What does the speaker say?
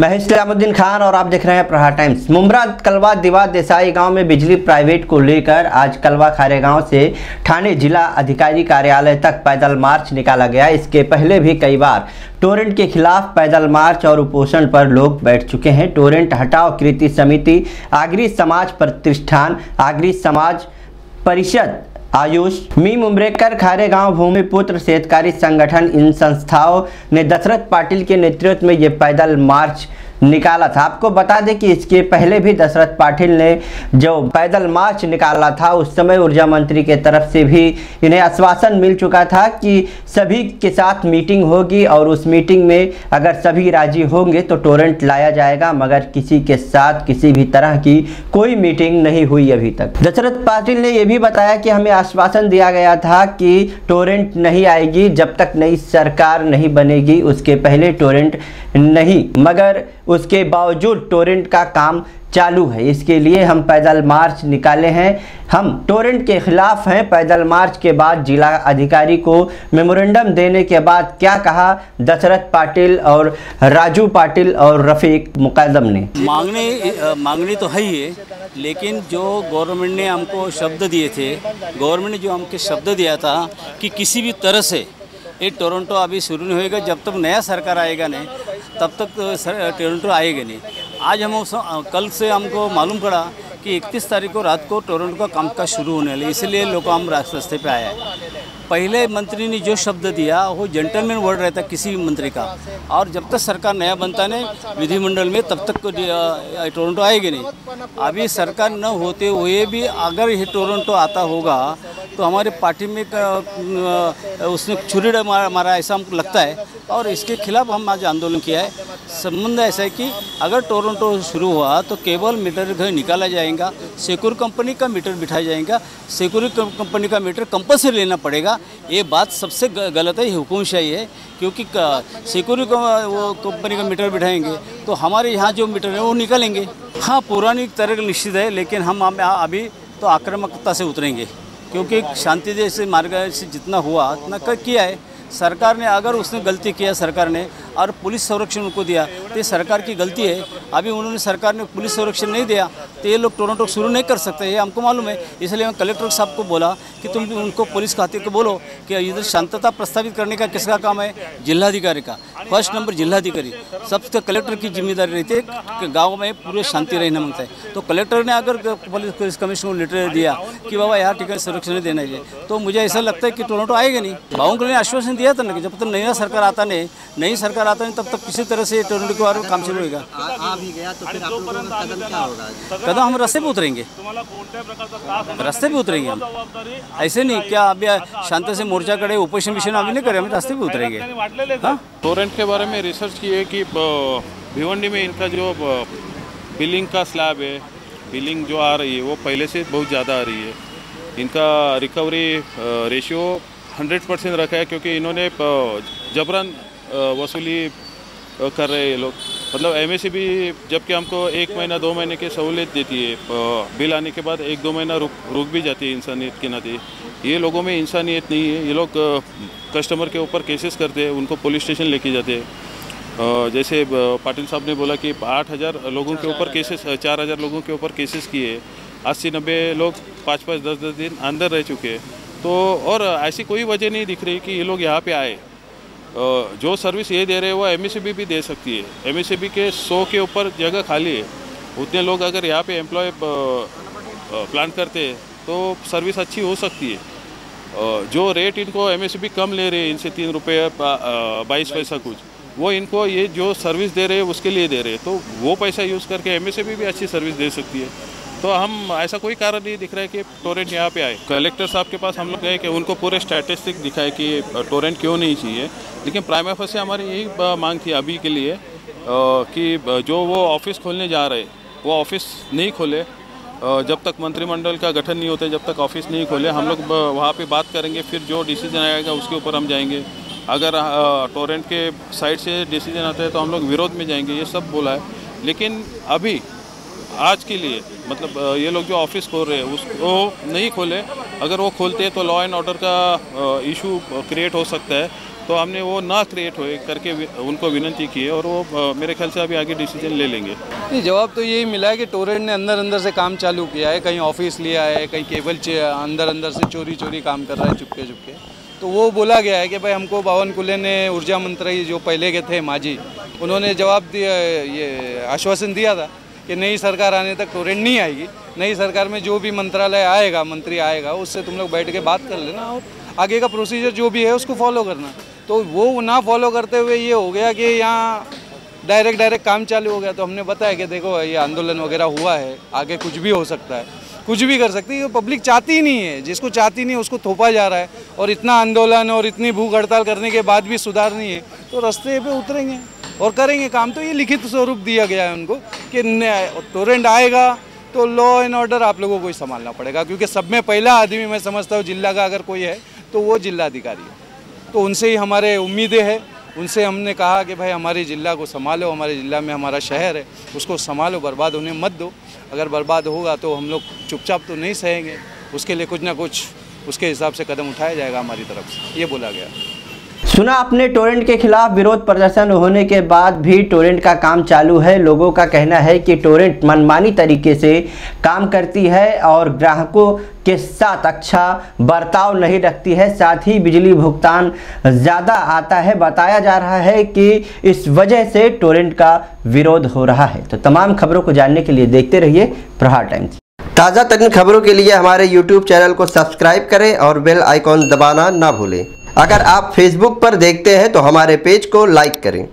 मैं इस्लामुद्दीन खान और आप देख रहे हैं प्रहार टाइम्स। मुमरा कलवा, दिवा, देसाई गाँव में बिजली प्राइवेट को लेकर आज कलवा खारे गाँव से थाने जिला अधिकारी कार्यालय तक पैदल मार्च निकाला गया। इसके पहले भी कई बार टोरेंट के खिलाफ पैदल मार्च और उपोषण पर लोग बैठ चुके हैं। टोरेंट हटाओ कृति समिति, आगरी समाज प्रतिष्ठान, आगरी समाज परिषद आयुष मीम उम्रेकर खारे गाँव भूमिपुत्र शेतकारी संगठन इन संस्थाओं ने दशरथ पाटिल के नेतृत्व में ये पैदल मार्च निकाला था। आपको बता दें कि इसके पहले भी दशरथ पाटिल ने जो पैदल मार्च निकाला था, उस समय ऊर्जा मंत्री के तरफ़ से भी इन्हें आश्वासन मिल चुका था कि सभी के साथ मीटिंग होगी और उस मीटिंग में अगर सभी राज़ी होंगे तो टोरेंट लाया जाएगा, मगर किसी के साथ किसी भी तरह की कोई मीटिंग नहीं हुई अभी तक। दशरथ पाटिल ने यह भी बताया कि हमें आश्वासन दिया गया था कि टोरेंट नहीं आएगी, जब तक नई सरकार नहीं बनेगी, उसके पहले टोरेंट नहीं। मगर उसके बावजूद टोरेंट का काम चालू है। इसके लिए हम पैदल मार्च निकाले हैं। हम टोरेंट के खिलाफ हैं। पैदल मार्च के बाद जिला अधिकारी को मेमोरेंडम देने के बाद क्या कहा? दशरथ पाटिल और राजू पाटिल और रफ़ीक मुकदम ने। मांगने मांगने तो है ही, लेकिन जो गवर्नमेंट ने हमको शब्द दिए थे, गवर्नमेंट ने जो हमको शब्द दिया था कि किसी भी तरह से ये टोरंटो अभी शुरू नहीं होएगा। जब तक नया सरकार आएगा नहीं तब तक टोरंटो आएगा नहीं। आज हम कल से हमको मालूम पड़ा कि 31 तारीख को रात को टोरंटो का कामकाज शुरू होने वाले इसलिए लोग हम रास्ते पे आए हैं। पहले मंत्री ने जो शब्द दिया, वो जेंटलमैन वर्ड रहता किसी भी मंत्री का। और जब तक सरकार नया बनता नहीं, विधिमंडल में तब तक टोरंटो आएगी नहीं। अभी सरकार न होते हुए भी अगर ये टोरंटो आता होगा तो हमारे पार्टी में उसने छुरी मारा ऐसा हमको लगता है। और इसके खिलाफ हम आज आंदोलन किया है। संबंध ऐसा है कि अगर टोरंटो शुरू हुआ तो केवल मीटर घर निकाला जाएगा, सेक्यूर कंपनी का मीटर बिठाया जाएगा, सेक्यूर कंपनी का मीटर कंपल्सरी लेना पड़ेगा। ये बात सबसे गलत है हुकुमशाही है, क्योंकि सिक्योरिटी वो कंपनी का मीटर बिठाएँगे तो हमारे यहाँ जो मीटर है वो निकालेंगे। हाँ पुरानी तरह निश्चित है, लेकिन हम अभी तो आक्रामकता से उतरेंगे। क्योंकि शांति जैसे मार्ग से जितना हुआ उतना किया है। सरकार ने, अगर उसने गलती किया सरकार ने और पुलिस संरक्षण उनको दिया तो ये सरकार की गलती है। अभी उन्होंने सरकार ने पुलिस संरक्षण नहीं दिया तो ये लोग टोरंटो शुरू नहीं कर सकते, ये हमको मालूम है। इसलिए मैं कलेक्टर साहब को बोला कि तुम उनको पुलिस खाते को बोलो कि इधर शांतता प्रस्तावित करने का किसका काम है? जिलाधिकारी का। फ़र्स्ट नंबर जिलाधिकारी। सबसे कलेक्टर की ज़िम्मेदारी रहती है कि गाँव में पूरे शांति रहना माँगता है। तो कलेक्टर ने अगर पुलिस कमिश्नर को लेटर दिया कि बाबा यहाँ टिकट संरक्षण देना चाहिए तो मुझे ऐसा लगता है कि टोरंटो आएगा नहीं। भावों ने आश्वासन दिया था ना कि जब तक नया सरकार आता नहीं नई सरकार आता नहीं तब तक किसी तरह से टोरंटो के बारे में काम शुरू होगा? कदम हम रास्ते पे उतरेंगे। रास्ते पे उतरेंगे हम। ऐसे नहीं क्या अभी शांति से मोर्चा करे उपोषण विषय अभी नहीं करे हम रास्ते पे उतरेंगे। टोरेंट के बारे में रिसर्च की है कि भिवंडी में इनका जो बिलिंग का स्लैब है बिलिंग जो आ रही है वो पहले से बहुत ज़्यादा आ रही है। इनका रिकवरी रेशियो हंड्रेड परसेंट रखा है क्योंकि इन्होंने जबरन वसूली कर रहे हैं ये लोग। मतलब एम भी जबकि हमको एक महीना, दो महीने की सहूलियत देती है बिल आने के बाद एक, दो महीना रुक रुक भी जाती है इंसानियत के नाते ये लोगों में इंसानियत नहीं है। ये लोग कस्टमर के ऊपर केसेस करते हैं, उनको पुलिस स्टेशन लेके जाते हैं। जैसे पाटिल साहब ने बोला कि आठ हज़ार लोगों के ऊपर केसेस चार हज़ार लोगों के ऊपर केसेस किए अस्सी, नब्बे लोग पाँच पाँच, दस दस दिन अंदर रह चुके हैं। तो और ऐसी कोई वजह नहीं दिख रही कि ये लोग यहाँ पे आए। जो सर्विस ये दे रहे हैं, वो एम भी दे सकती है। एम के सौ के ऊपर जगह खाली है। उतने लोग अगर यहाँ पे एम्प्लॉय प्लान करते हैं तो सर्विस अच्छी हो सकती है। जो रेट इनको एम कम ले रहे हैं, इनसे तीन रुपये बाईस पैसा कुछ, वो इनको ये जो सर्विस दे रहे हैं, उसके लिए दे रहे हैं। तो वो पैसा यूज़ करके एम भी अच्छी सर्विस दे सकती है। तो हम, ऐसा कोई कारण नहीं दिख रहा है कि टोरेंट यहाँ पे आए। कलेक्टर साहब के पास हम लोग गए कि उनको पूरे स्टैटिस्टिक दिखाए कि टोरेंट क्यों नहीं चाहिए। लेकिन प्राइम से हमारी यही मांग थी अभी के लिए कि जो वो ऑफ़िस खोलने जा रहे, वो ऑफ़िस नहीं खोले। जब तक मंत्रिमंडल का गठन नहीं होता जब तक ऑफ़िस नहीं खोले, हम लोग वहाँ पे बात करेंगे, फिर जो डिसीज़न आएगा उसके ऊपर हम जाएँगे। अगर टोरेंट के साइड से डिसीज़न आता है तो हम लोग विरोध में जाएँगे, ये सब बोला है। लेकिन अभी आज के लिए मतलब ये लोग जो ऑफ़िस खोल रहे हैं उसको नहीं खोले। अगर वो खोलते हैं तो लॉ एंड ऑर्डर का इशू क्रिएट हो सकता है। तो हमने वो ना क्रिएट होए करके उनको विनती की है और वो मेरे ख्याल से अभी आगे डिसीज़न ले लेंगे। नहीं, जवाब तो यही मिला है कि टोरेंट ने अंदर अंदर से काम चालू किया है, कहीं ऑफ़िस लिया है, कहीं केबल अंदर अंदर से चोरी चोरी काम कर रहा है चुपके चुपके तो वो बोला गया है कि भाई, हमको बावन कुले ने ऊर्जा मंत्री जो पहले के थे माजी, उन्होंने जवाब दिया, ये आश्वासन दिया था। कि नई सरकार आने तक टोरेंट नहीं आएगी। नई सरकार में जो भी मंत्रालय आएगा, मंत्री आएगा, उससे तुम लोग बैठ के बात कर लेना और आगे का प्रोसीजर जो भी है उसको फॉलो करना। तो वो ना फॉलो करते हुए ये हो गया कि यहाँ डायरेक्ट डायरेक्ट काम चालू हो गया। तो हमने बताया कि देखो, ये आंदोलन वगैरह हुआ है, आगे कुछ भी हो सकता है। कुछ भी कर सकती है पब्लिक चाहती नहीं है। जिसको चाहती नहीं है, उसको थोपा जा रहा है। और इतना आंदोलन और इतनी भूख हड़ताल करने के बाद भी सुधार नहीं है। तो रास्ते पे उतरेंगे। और करेंगे काम। तो ये लिखित स्वरूप दिया गया है उनको कि टोरेंट आएगा तो लॉ एंड ऑर्डर आप लोगों को ही संभालना पड़ेगा, क्योंकि सब में पहला आदमी मैं समझता हूँ जिला का अगर कोई है तो वो जिला अधिकारी है। तो उनसे ही हमारे उम्मीदें हैं। उनसे हमने कहा कि भाई हमारे ज़िला को संभालो, हमारे ज़िला में हमारा शहर है, उसको संभालो, बर्बाद होने मत दो। अगर बर्बाद होगा तो हम लोग चुपचाप तो नहीं सहेंगे, उसके लिए कुछ ना कुछ, उसके हिसाब से कदम उठाया जाएगा हमारी तरफ़ से। ये बोला गया। सुना आपने टोरेंट के खिलाफ विरोध प्रदर्शन होने के बाद भी टोरेंट का काम चालू है। लोगों का कहना है कि टोरेंट मनमानी तरीके से काम करती है और ग्राहकों के साथ अच्छा बर्ताव नहीं रखती है। साथ ही बिजली भुगतान ज़्यादा आता है। बताया जा रहा है कि इस वजह से टोरेंट का विरोध हो रहा है। तो तमाम खबरों को जानने के लिए देखते रहिए प्रहार टाइम्स ताज़ा तरीन खबरों के लिए हमारे यूट्यूब चैनल को सब्सक्राइब करें और बेल आइकॉन दबाना ना भूलें। अगर आप फेसबुक पर देखते हैं तो हमारे पेज को लाइक करें।